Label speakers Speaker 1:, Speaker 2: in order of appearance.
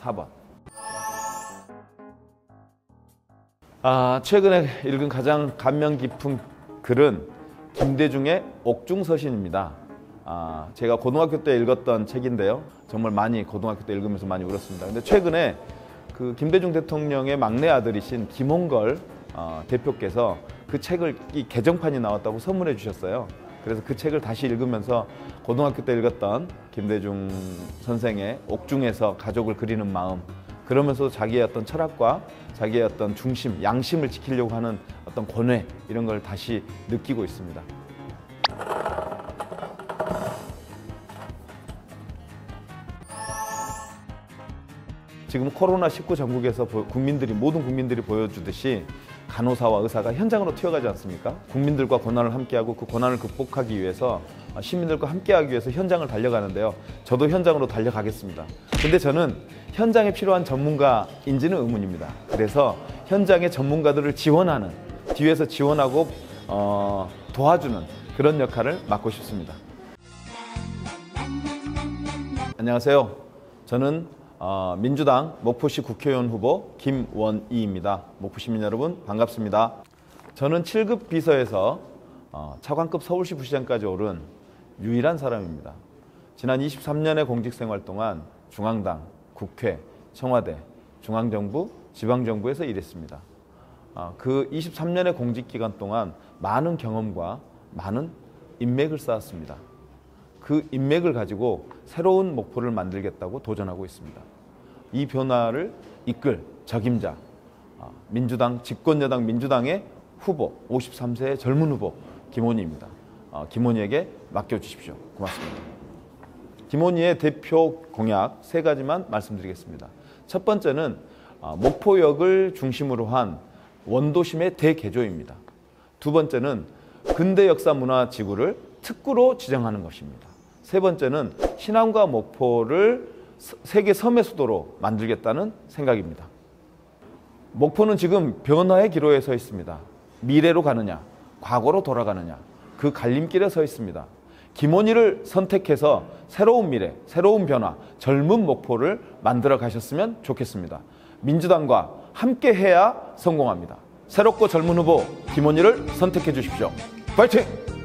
Speaker 1: 4번. 아, 최근에 읽은 가장 감명 깊은 글은 김대중의 옥중서신입니다. 아, 제가 고등학교 때 읽었던 책인데요. 정말 많이 고등학교 때 읽으면서 많이 울었습니다. 근데 최근에 그 김대중 대통령의 막내 아들이신 김홍걸 어, 대표께서 그 책을 이 개정판이 나왔다고 선물해 주셨어요. 그래서 그 책을 다시 읽으면서 고등학교 때 읽었던 김대중 선생의 옥중에서 가족을 그리는 마음 그러면서 자기의 어떤 철학과 자기의 어떤 중심, 양심을 지키려고 하는 어떤 권회 이런 걸 다시 느끼고 있습니다. 지금 코로나19 전국에서 보- 국민들이 모든 국민들이 보여주듯이 간호사와 의사가 현장으로 튀어가지 않습니까? 국민들과 고난을 함께하고 그 고난을 극복하기 위해서 아, 시민들과 함께하기 위해서 현장을 달려가는데요. 저도 현장으로 달려가겠습니다. 근데 저는 현장에 필요한 전문가인지는 의문입니다. 그래서 현장의 전문가들을 지원하는 뒤에서 지원하고 어, 도와주는 그런 역할을 맡고 싶습니다. 안녕하세요. 저는 어, 민주당 목포시 국회의원 후보 김원희입니다. 목포 시민 여러분 반갑습니다. 저는 7급 비서에서 어, 차관급 서울시 부시장까지 오른 유일한 사람입니다. 지난 23년의 공직 생활 동안 중앙당, 국회, 청와대, 중앙정부, 지방정부에서 일했습니다. 아, 그 23년의 공직 기간 동안 많은 경험과 많은 인맥을 쌓았습니다. 그 인맥을 가지고 새로운 목표를 만들겠다고 도전하고 있습니다. 이 변화를 이끌 적임자 아, 민주당 집권여당 민주당의 후보 53세의 젊은 후보 김원희입니다. 아, 김원희에게 맡겨주십시오. 고맙습니다. 김원희의 대표 공약 세 가지만 말씀드리겠습니다. 첫 번째는 아, 목포역을 중심으로 한 원도심의 대개조입니다. 두 번째는 근대 역사 문화 지구를 특구로 지정하는 것입니다. 세 번째는 신안과 목포를 서- 세계 섬의 수도로 만들겠다는 생각입니다. 목포는 지금 변화의 기로에 서 있습니다. 미래로 가느냐, 과거로 돌아가느냐, 그 갈림길에 서 있습니다. 김원희를 선택해서 새로운 미래, 새로운 변화, 젊은 목포를 만들어 가셨으면 좋겠습니다. 민주당과 함께 해야 성공합니다. 새롭고 젊은 후보 김원희를 선택해 주십시오. 파이팅!